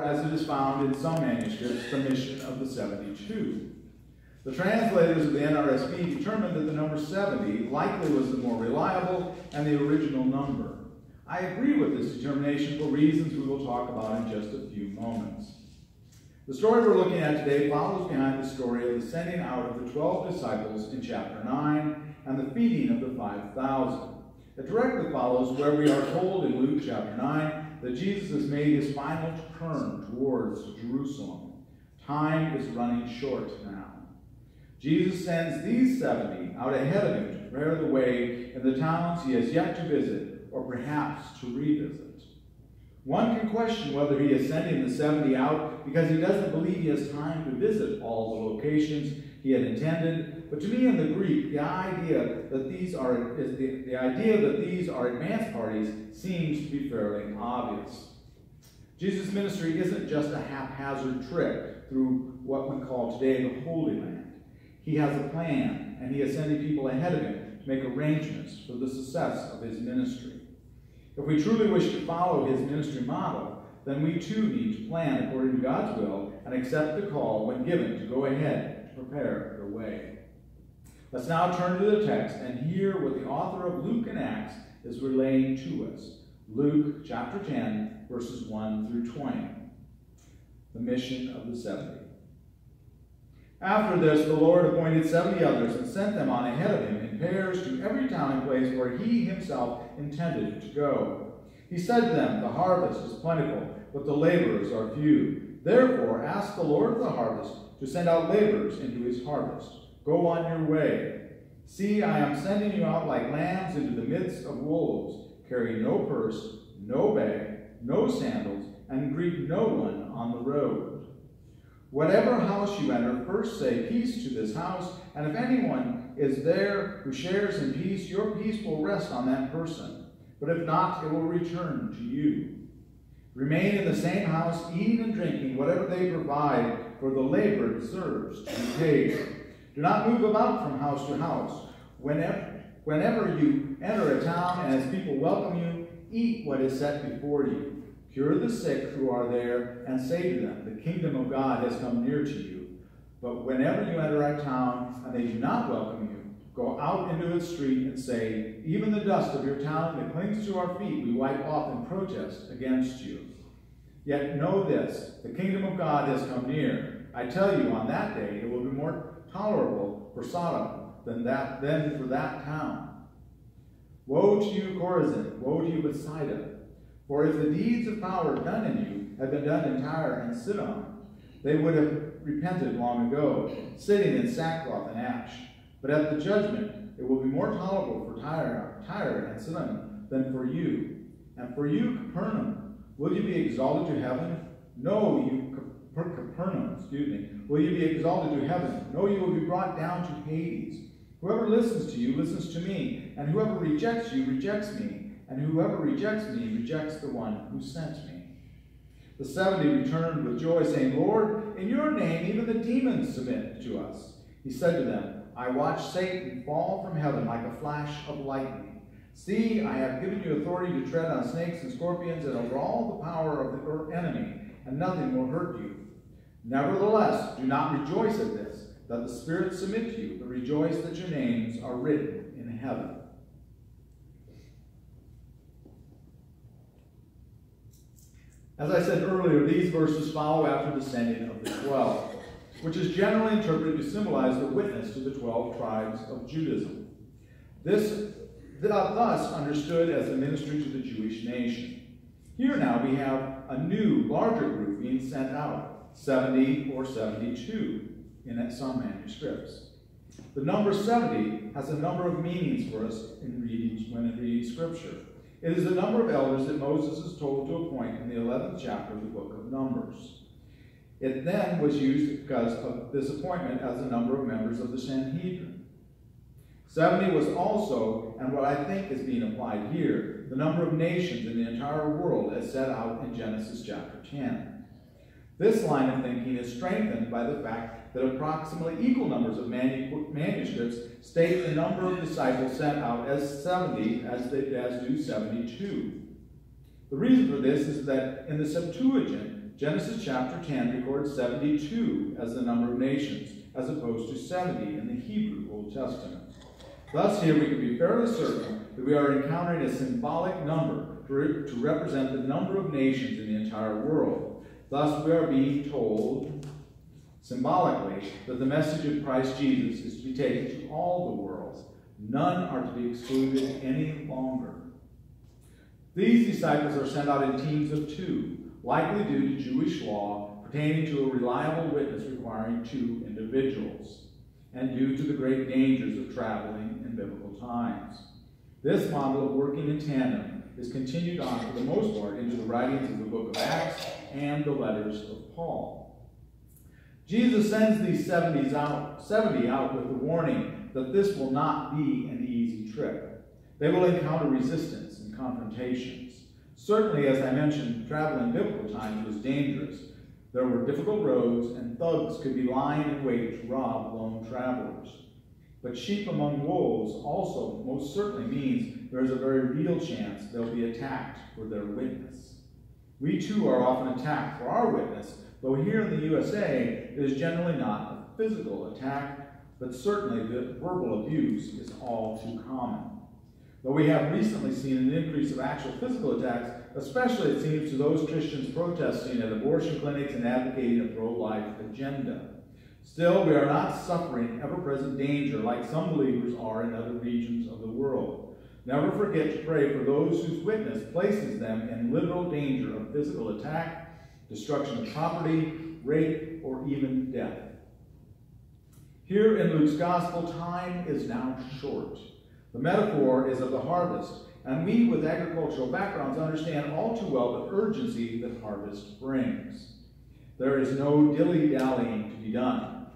as it is found in some manuscripts, the mission of the 72. The translators of the NRSV determined that the number 70 likely was the more reliable and the original number. I agree with this determination for reasons we will talk about in just a few moments. The story we're looking at today follows behind the story of the sending out of the 12 disciples in chapter 9 and the feeding of the 5,000. It directly follows where we are told in Luke chapter 9 that Jesus has made his final turn towards Jerusalem. Time is running short now. Jesus sends these 70 out ahead of him to prepare the way in the towns he has yet to visit, or perhaps to revisit. One can question whether he is sending the 70 out because he doesn't believe he has time to visit all the locations he had intended. But to me in the Greek, the idea that these are is the, the idea that these are advance parties seems to be fairly obvious. Jesus' ministry isn't just a haphazard trip through what we call today the Holy Land. He has a plan, and he is sending people ahead of him to make arrangements for the success of his ministry. If we truly wish to follow his ministry model, then we too need to plan according to God's will and accept the call when given to go ahead to prepare the way. Let's now turn to the text and hear what the author of Luke and Acts is relaying to us. Luke chapter 10, verses 1 through 20. The mission of the 70. After this, the Lord appointed seventy others and sent them on ahead of him in pairs to every town and place where he himself intended to go. He said to them, The harvest is plentiful, but the laborers are few. Therefore, ask the Lord of the harvest to send out laborers into his harvest. Go on your way. See, I am sending you out like lambs into the midst of wolves. Carry no purse, no bag, no sandals, and greet no one on the road. Whatever house you enter, first say peace to this house, and if anyone is there who shares in peace, your peace will rest on that person. But if not, it will return to you. Remain in the same house, eating and drinking whatever they provide, for the labor deserves to be paid. Do not move about from house to house. Whenever, whenever you enter a town and as people welcome you, eat what is set before you Cure the sick who are there, and say to them, The kingdom of God has come near to you. But whenever you enter a town and they do not welcome you, go out into its street and say, Even the dust of your town that clings to our feet we wipe off in protest against you. Yet know this the kingdom of God has come near. I tell you, on that day it will be more tolerable for Sodom than, that, than for that town. Woe to you, Chorazin! Woe to you, Bethsaida! For if the deeds of power done in you had been done in Tyre and Sidon, they would have repented long ago, sitting in sackcloth and ash. But at the judgment, it will be more tolerable for Tyre, Tyre and Sidon than for you. And for you, Capernaum, will you be exalted to heaven? No, you, Capernaum, excuse me, will you be exalted to heaven? No, you will be brought down to Hades. Whoever listens to you listens to me, and whoever rejects you rejects me and whoever rejects me rejects the one who sent me. The seventy returned with joy, saying, Lord, in your name even the demons submit to us. He said to them, I watched Satan fall from heaven like a flash of lightning. See, I have given you authority to tread on snakes and scorpions and over all the power of the er, enemy, and nothing will hurt you. Nevertheless, do not rejoice at this, that the spirits submit to you, but rejoice that your names are written in heaven. As I said earlier, these verses follow after the sending of the twelve, which is generally interpreted to symbolize the witness to the twelve tribes of Judaism. This thus understood as a ministry to the Jewish nation. Here now we have a new, larger group being sent out, 70 or 72 in some manuscripts. The number 70 has a number of meanings for us in reading, when reading Scripture. It is the number of elders that Moses is told to appoint in the 11th chapter of the book of Numbers. It then was used because of this appointment as the number of members of the Sanhedrin. 70 was also, and what I think is being applied here, the number of nations in the entire world as set out in Genesis chapter 10. This line of thinking is strengthened by the fact that approximately equal numbers of manuscripts state the number of disciples sent out as 70, as, they, as do 72. The reason for this is that in the Septuagint, Genesis chapter 10 records 72 as the number of nations, as opposed to 70 in the Hebrew Old Testament. Thus, here we can be fairly certain that we are encountering a symbolic number to represent the number of nations in the entire world. Thus, we are being told symbolically that the message of Christ Jesus is to be taken to all the worlds. None are to be excluded any longer. These disciples are sent out in teams of two, likely due to Jewish law pertaining to a reliable witness requiring two individuals, and due to the great dangers of traveling in biblical times. This model of working in tandem is continued on for the most part into the writings of the book of Acts and the letters of Paul. Jesus sends these 70s out, 70 out with the warning that this will not be an easy trip. They will encounter resistance and confrontations. Certainly, as I mentioned, travel in biblical times was dangerous. There were difficult roads, and thugs could be lying in wait to rob lone travelers. But sheep among wolves also most certainly means there is a very real chance they'll be attacked for their witness. We too are often attacked for our witness, though here in the USA, it is generally not a physical attack, but certainly the verbal abuse is all too common. Though we have recently seen an increase of actual physical attacks, especially it seems to those Christians protesting at abortion clinics and advocating a pro-life agenda. Still, we are not suffering ever-present danger like some believers are in other regions of the world. Never forget to pray for those whose witness places them in literal danger of physical attack, destruction of property, rape, or even death. Here in Luke's gospel, time is now short. The metaphor is of the harvest, and we with agricultural backgrounds understand all too well the urgency that harvest brings. There is no dilly-dallying to be done.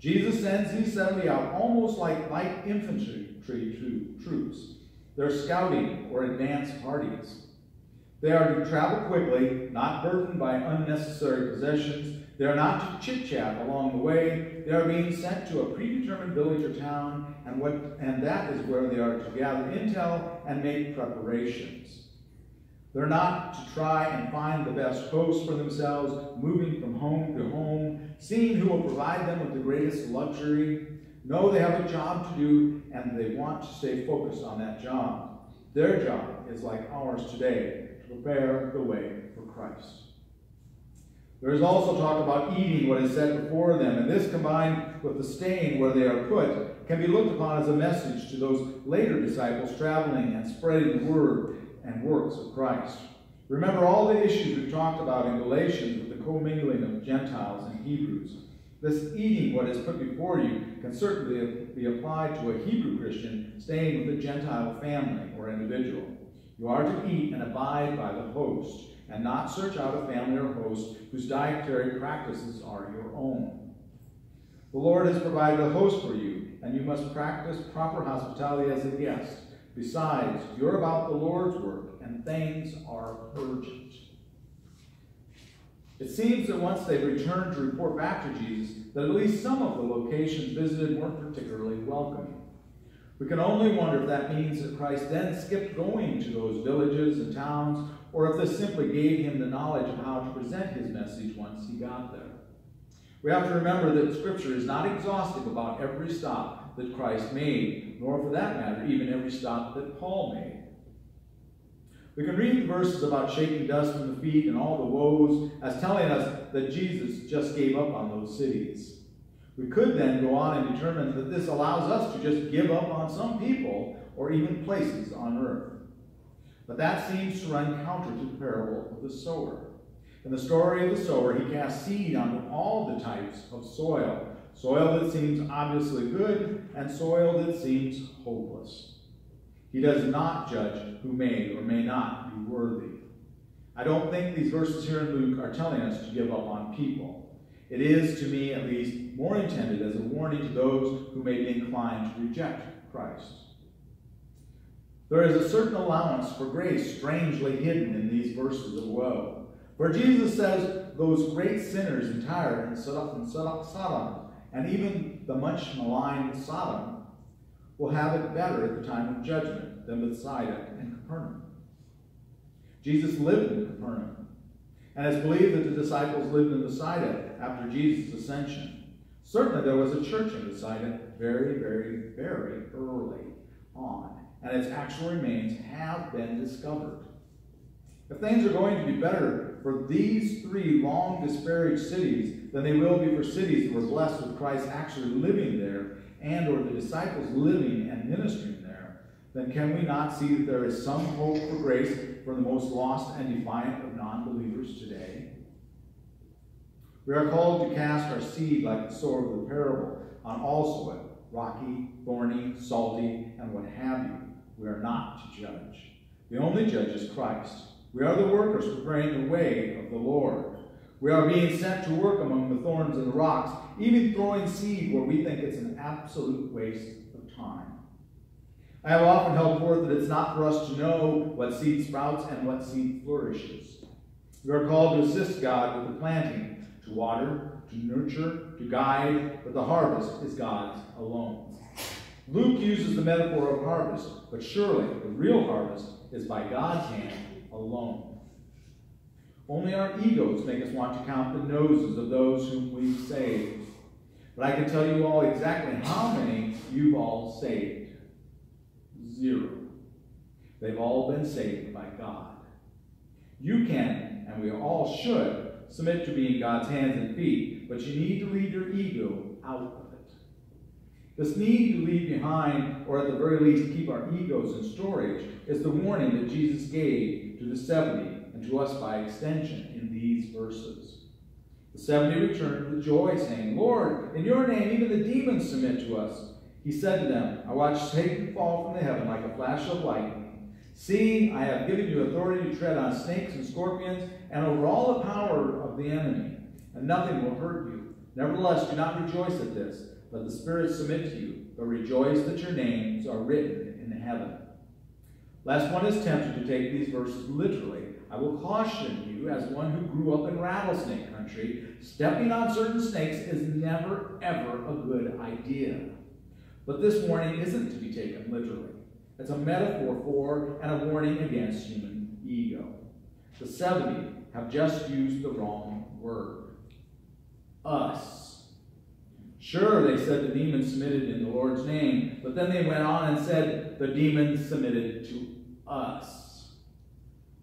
Jesus sends these 70 out almost like light infantry troops. They're scouting or advance parties. They are to travel quickly, not burdened by unnecessary possessions, they are not to chit-chat along the way. They are being sent to a predetermined village or town, and, what, and that is where they are to gather intel and make preparations. They're not to try and find the best host for themselves, moving from home to home, seeing who will provide them with the greatest luxury. No, they have a job to do, and they want to stay focused on that job. Their job is like ours today, to prepare the way for Christ. There is also talk about eating what is set before them, and this combined with the staying where they are put can be looked upon as a message to those later disciples traveling and spreading the word and works of Christ. Remember all the issues we've talked about in Galatians with the commingling of Gentiles and Hebrews. This eating what is put before you can certainly be applied to a Hebrew Christian staying with a Gentile family or individual. You are to eat and abide by the host and not search out a family or host whose dietary practices are your own. The Lord has provided a host for you, and you must practice proper hospitality as a guest. Besides, you're about the Lord's work, and things are urgent. It seems that once they returned to report back to Jesus, that at least some of the locations visited weren't particularly welcoming. We can only wonder if that means that Christ then skipped going to those villages and towns or if this simply gave him the knowledge of how to present his message once he got there. We have to remember that Scripture is not exhaustive about every stop that Christ made, nor for that matter, even every stop that Paul made. We can read the verses about shaking dust from the feet and all the woes as telling us that Jesus just gave up on those cities. We could then go on and determine that this allows us to just give up on some people or even places on earth. But that seems to run counter to the parable of the sower. In the story of the sower, he casts seed onto all the types of soil. Soil that seems obviously good, and soil that seems hopeless. He does not judge who may or may not be worthy. I don't think these verses here in Luke are telling us to give up on people. It is, to me at least, more intended as a warning to those who may be inclined to reject Christ. There is a certain allowance for grace strangely hidden in these verses of woe. For Jesus says those great sinners in Tyre and Sodom, and even the much maligned Sodom, will have it better at the time of judgment than Bethsaida and Capernaum. Jesus lived in Capernaum. And it's believed that the disciples lived in Bethsaida after Jesus' ascension. Certainly there was a church in Bethsaida very, very, very early on, and its actual remains have been discovered. If things are going to be better for these three long disparaged cities than they will be for cities that were blessed with Christ actually living there and or the disciples living and ministering there, then can we not see that there is some hope for grace for the most lost and defiant of non-believers today? We are called to cast our seed like the sower of the parable on all soil, rocky, thorny, salty, and what have you. We are not to judge. The only judge is Christ. We are the workers preparing the way of the Lord. We are being sent to work among the thorns and the rocks, even throwing seed where we think it's an absolute waste of time. I have often held forth that it's not for us to know what seed sprouts and what seed flourishes. We are called to assist God with the planting, to water, to nurture, to guide, but the harvest is God's alone. Luke uses the metaphor of harvest, but surely the real harvest is by God's hand alone. Only our egos make us want to count the noses of those whom we've saved. But I can tell you all exactly how many you've all saved. Zero. They've all been saved by God. You can, and we all should, submit to being God's hands and feet, but you need to leave your ego out of it. This need to leave behind, or at the very least keep our egos in storage, is the warning that Jesus gave to the 70 to us by extension in these verses. The 70 returned with joy, saying, Lord, in your name even the demons submit to us. He said to them, I watched Satan fall from the heaven like a flash of lightning. See, I have given you authority to tread on snakes and scorpions and over all the power of the enemy, and nothing will hurt you. Nevertheless, do not rejoice at this, but the spirits submit to you, but rejoice that your names are written in the heaven. Last one is tempted to take these verses literally, I will caution you, as one who grew up in rattlesnake country, stepping on certain snakes is never, ever a good idea. But this warning isn't to be taken literally. It's a metaphor for and a warning against human ego. The 70 have just used the wrong word. Us. Sure, they said the demons submitted in the Lord's name, but then they went on and said the demons submitted to us.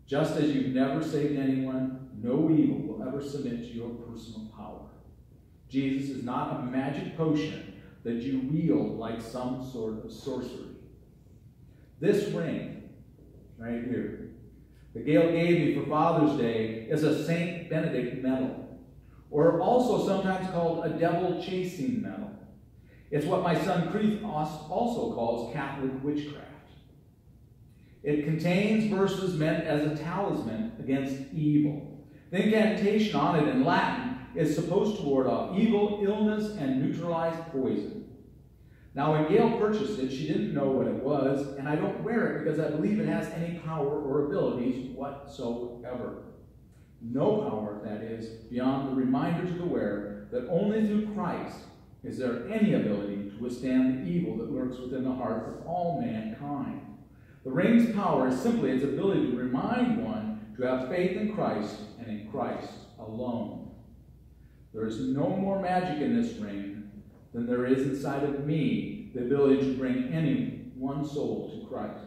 Just as you've never saved anyone, no evil will ever submit to your personal power. Jesus is not a magic potion that you wield like some sort of sorcery. This ring, right here, that Gail gave me for Father's Day is a St. Benedict medal, or also sometimes called a devil chasing medal. It's what my son Creeth also calls Catholic witchcraft. It contains verses meant as a talisman against evil. The incantation on it in Latin is supposed to ward off evil, illness, and neutralize poison. Now, when Gail purchased it, she didn't know what it was, and I don't wear it because I believe it has any power or abilities whatsoever. No power, that is, beyond the reminder to the wearer that only through Christ is there any ability to withstand the evil that lurks within the heart of all mankind. The ring's power is simply its ability to remind one to have faith in Christ and in Christ alone. There is no more magic in this ring than there is inside of me the ability to bring any one soul to Christ.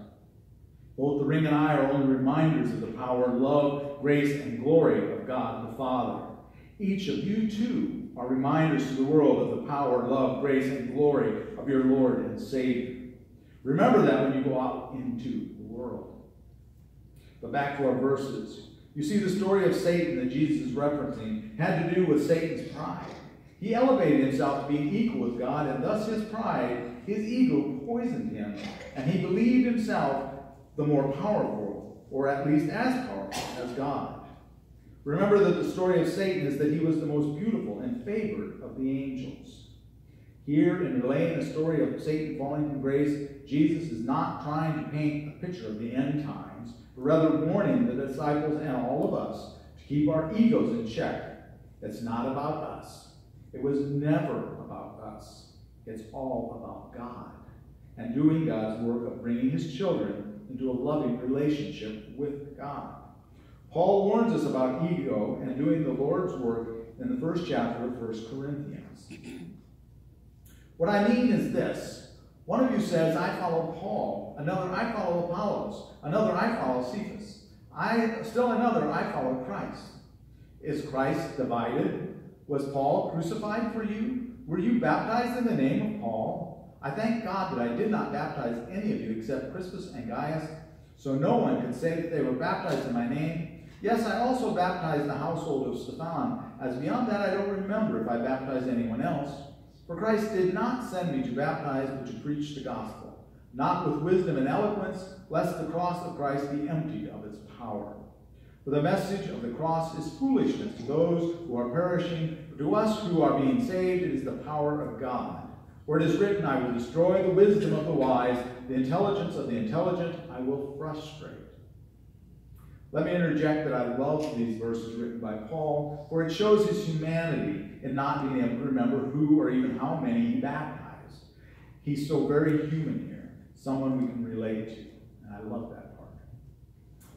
Both the ring and I are only reminders of the power, love, grace, and glory of God the Father. Each of you, too, are reminders to the world of the power, love, grace, and glory of your Lord and Savior. Remember that when you go out into the world. But back to our verses. You see, the story of Satan that Jesus is referencing had to do with Satan's pride. He elevated himself to being equal with God, and thus his pride, his ego, poisoned him. And he believed himself the more powerful, or at least as powerful, as God. Remember that the story of Satan is that he was the most beautiful and favored of the angels. Here, in relaying the story of Satan falling from grace, Jesus is not trying to paint a picture of the end times, but rather warning the disciples and all of us to keep our egos in check. It's not about us. It was never about us. It's all about God and doing God's work of bringing his children into a loving relationship with God. Paul warns us about ego and doing the Lord's work in the first chapter of 1 Corinthians. What I mean is this. One of you says, I follow Paul. Another, I follow Apollos. Another, I follow Cephas. I, still another, I follow Christ. Is Christ divided? Was Paul crucified for you? Were you baptized in the name of Paul? I thank God that I did not baptize any of you except Crispus and Gaius, so no one could say that they were baptized in my name. Yes, I also baptized the household of Stephan. As beyond that, I don't remember if I baptized anyone else. For Christ did not send me to baptize, but to preach the gospel, not with wisdom and eloquence, lest the cross of Christ be emptied of its power. For the message of the cross is foolishness to those who are perishing, but to us who are being saved, it is the power of God. For it is written, I will destroy the wisdom of the wise, the intelligence of the intelligent I will frustrate. Let me interject that I love these verses written by Paul, for it shows his humanity in not being able to remember who or even how many he baptized. He's so very human here, someone we can relate to, and I love that part.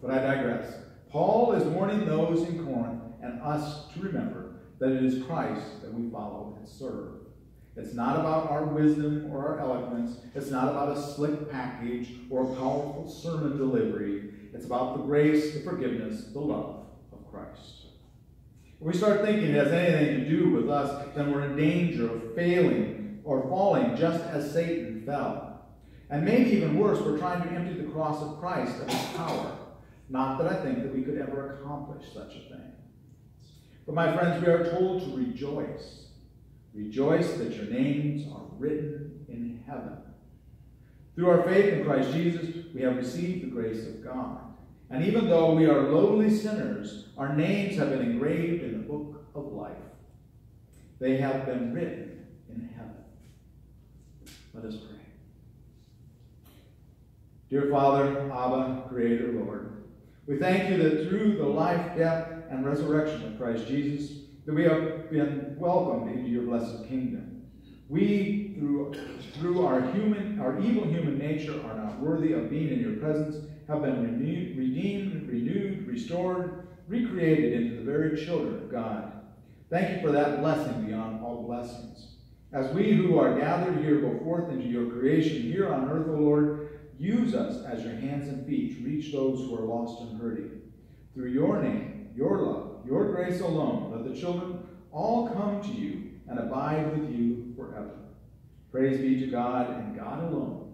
But I digress. Paul is warning those in Corinth and us to remember that it is Christ that we follow and serve. It's not about our wisdom or our eloquence. It's not about a slick package or a powerful sermon delivery. It's about the grace, the forgiveness, the love of Christ. When we start thinking it has anything to do with us, then we're in danger of failing or falling just as Satan fell. And maybe even worse, we're trying to empty the cross of Christ of its power. Not that I think that we could ever accomplish such a thing. But my friends, we are told to rejoice. Rejoice that your names are written in heaven. Through our faith in Christ Jesus, we have received the grace of God. And even though we are lowly sinners, our names have been engraved in the book of life. They have been written in heaven. Let us pray. Dear Father, Abba, Creator, Lord, we thank you that through the life, death, and resurrection of Christ Jesus, that we have been welcomed into your blessed kingdom. We, through, through our human, our evil human nature, are not worthy of being in your presence, have been renewed, redeemed, renewed, restored, recreated into the very children of God. Thank you for that blessing beyond all blessings. As we who are gathered here go forth into your creation here on earth, O Lord, use us as your hands and feet to reach those who are lost and hurting. Through your name, your love, your grace alone, let the children all come to you and abide with you forever. Praise be to God and God alone